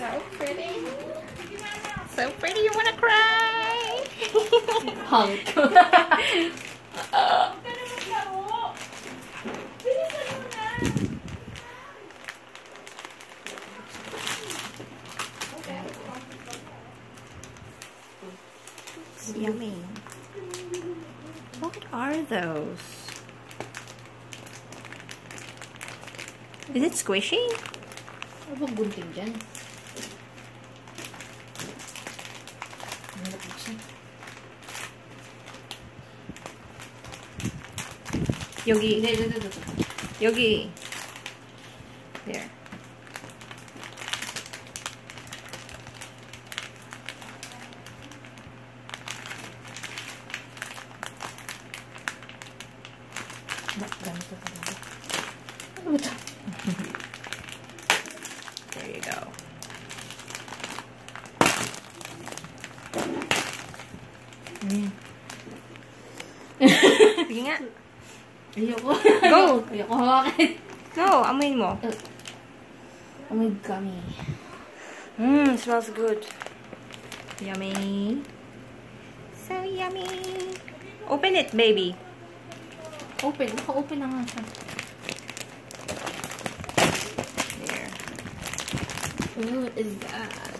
So pretty. So pretty, you wanna cry? It's yummy. What are those? Is it squishy? Ano bang gunting dyan? 뭐지? 여기 네, 네, 네, 네. 네. 여기 there 나, 나, 나, 나, 나. Mm. Sige nga. Ayoko. Go! Ayoko hawakin. Go, amoy mo. Oh my gummy. Mmm, smells good. Yummy. So yummy. Open it, baby. Open. Naka-open na nga siya. There. What is that?